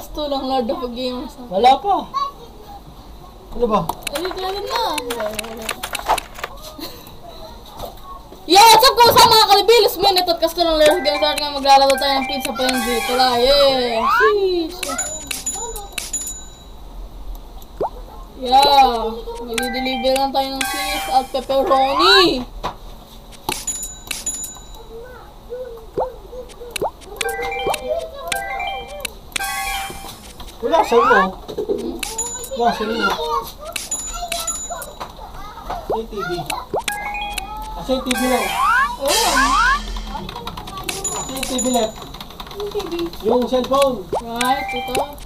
Kasto lang Lord of the Gamers. Wala pa. Ano ba? Ay, kailan na? Yo, what's up kung sa mga kalibilis minute at kasto ng Lord of the Gamers nga maglalaro tayo ng pizza frenzy. Tara, yeah! Sheesh! Yeah! Mag-deliver lang tayo ng cheese at pepperoni! Wala sa mo. Wala sa mo. Ay, TV. Asa yung TV lang? Oh! Asa yung TV? Yung cellphone. Right, ito. Ano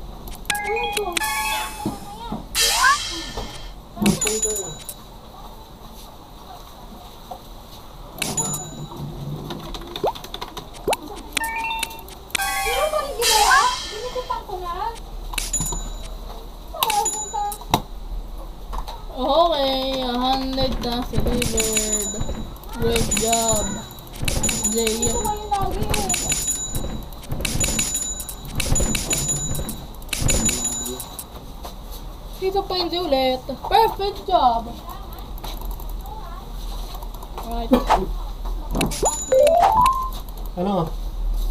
ba yung ginawa? Binikutan ko na. Okay, a na delivered. Great job. Jay. Dito pa hindi ulit. Perfect job. Right. Ano?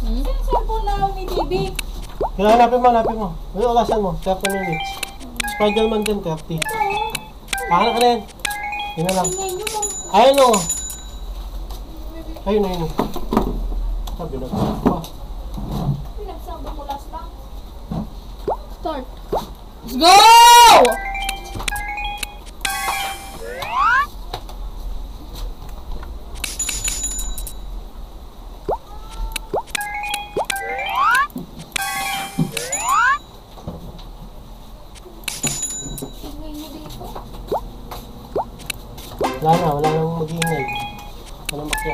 Hmm? Cellphone na ni TV? Hanapin mo, hanapin mo. Ano orasan mo? 30 minutes. Spider-Man din, 30. Paano ka rin? Yun na lang. Ayun o. Ayun, ayun. Sabi na. Ah, pinagsabi mo last time. Start. Let's go! Let's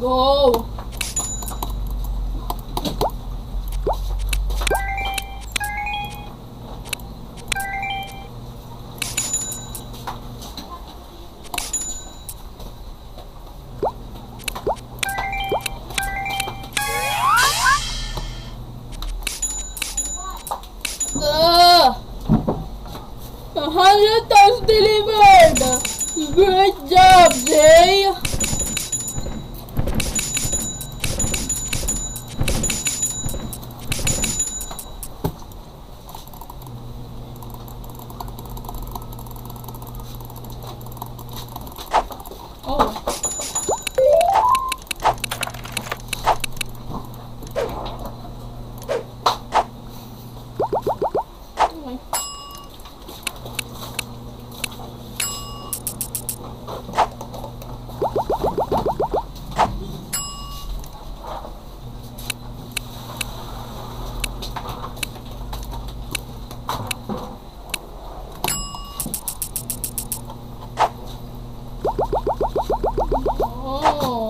go. good.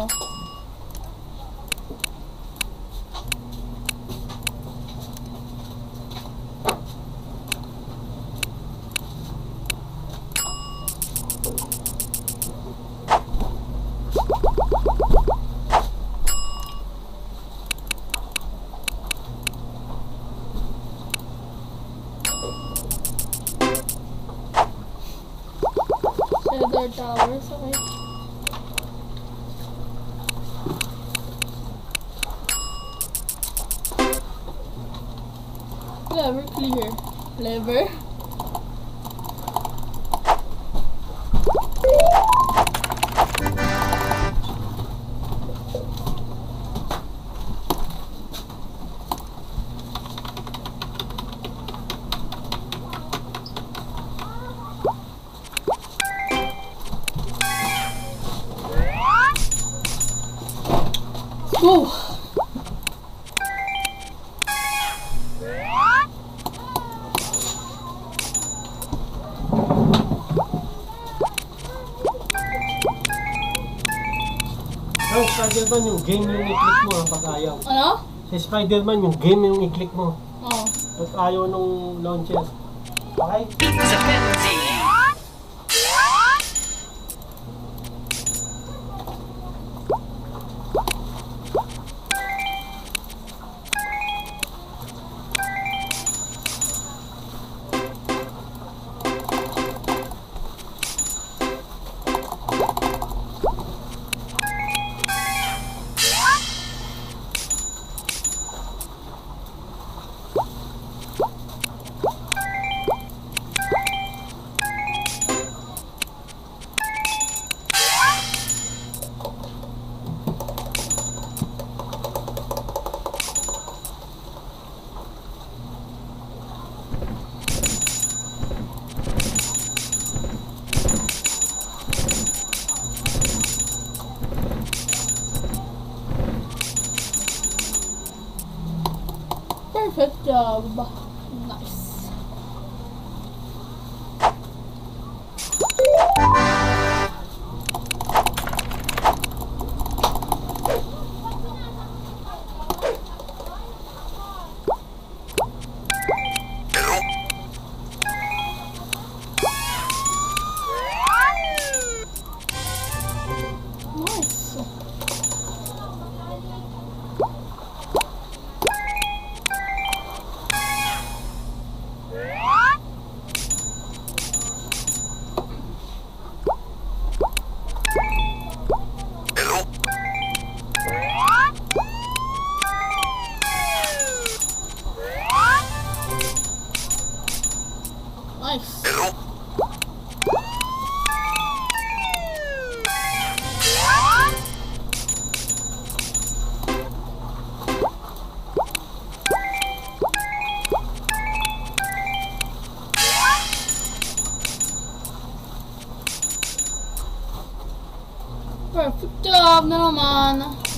cool. So are dollars away. Clever, clear. Clever. Go! Oh, Spider-Man, yung game yung i-click mo ha, pag ayaw. Ano? Si Spider-Man, yung game yung i-click mo. Oh. Pag ayaw nung launcher. Okay? Pizza Frenzy. Job. 나이스. Perfect job, no man.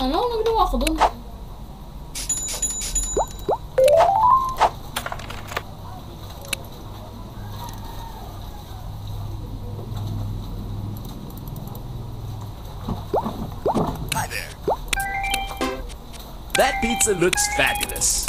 Ano? Ano ginawa ko dun? Hi there. That pizza looks fabulous.